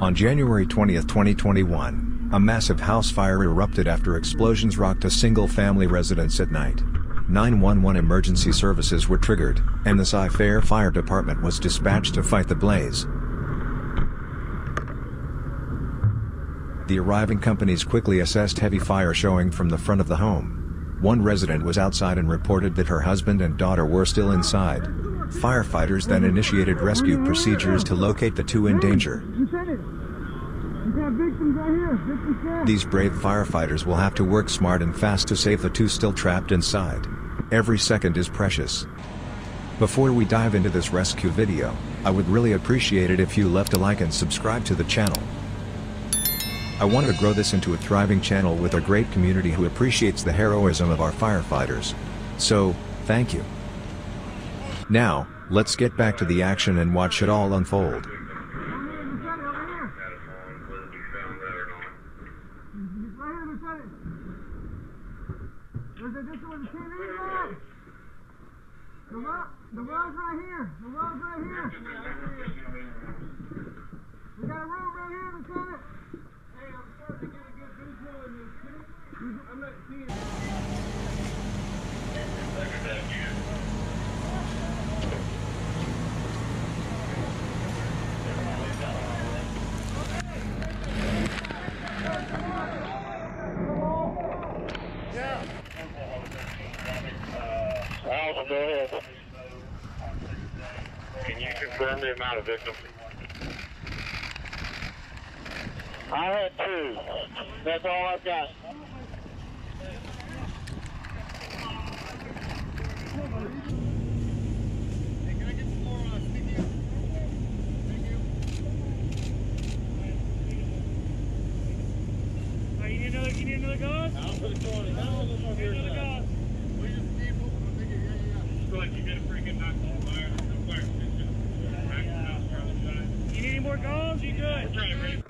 On January 20, 2021, a massive house fire erupted after explosions rocked a single-family residence at night. 911 emergency services were triggered, and the Cy-Fair Fire Department was dispatched to fight the blaze. The arriving companies quickly assessed heavy fire showing from the front of the home. One resident was outside and reported that her husband and daughter were still inside. Firefighters then initiated rescue procedures to locate the two in danger. These brave firefighters will have to work smart and fast to save the two still trapped inside. Every second is precious. Before we dive into this rescue video, I would really appreciate it if you left a like and subscribe to the channel. I want to grow this into a thriving channel with a great community who appreciates the heroism of our firefighters. So, thank you. Now, let's get back to the action and watch it all unfold. The well's right here. The well's right here. We got a room right here, Lieutenant. Hey, I'm starting to get a good visual in this. I'm not seeing. Alpha, go ahead. Can you confirm the amount of victims? I had two. That's all I've got. You need another, you need another gun? I'll put a corner. That one was on You your need another side. gun? Just go ahead, you get a freaking knock on fire. No fire extinction. Back to the house, for other side. More guns? You good?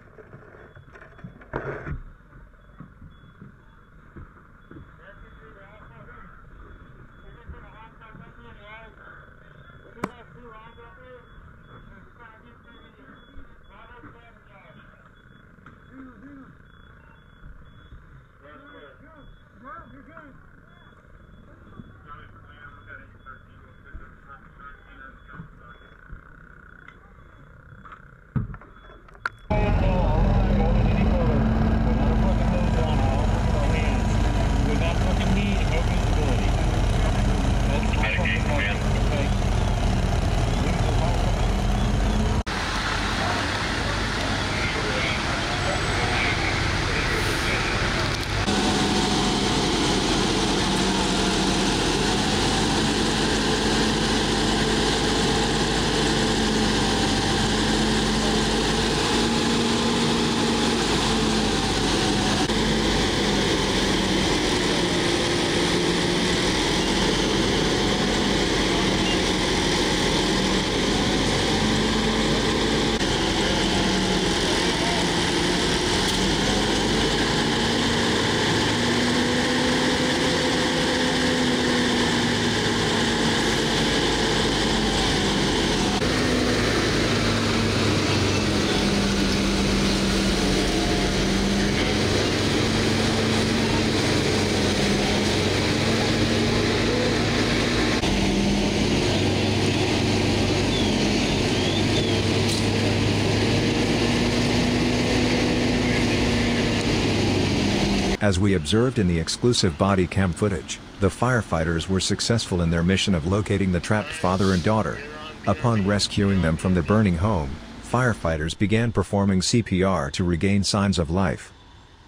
As we observed in the exclusive body cam footage, the firefighters were successful in their mission of locating the trapped father and daughter. Upon rescuing them from the burning home, firefighters began performing CPR to regain signs of life.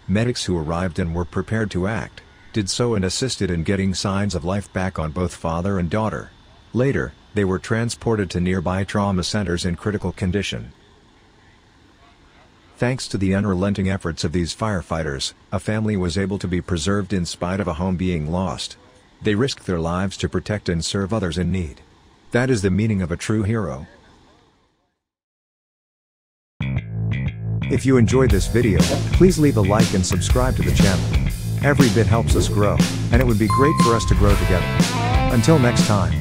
Medics who arrived and were prepared to act, did so and assisted in getting signs of life back on both father and daughter. Later, they were transported to nearby trauma centers in critical condition. Thanks to the unrelenting efforts of these firefighters, a family was able to be preserved in spite of a home being lost. They risked their lives to protect and serve others in need. That is the meaning of a true hero. If you enjoyed this video, please leave a like and subscribe to the channel. Every bit helps us grow, and it would be great for us to grow together. Until next time.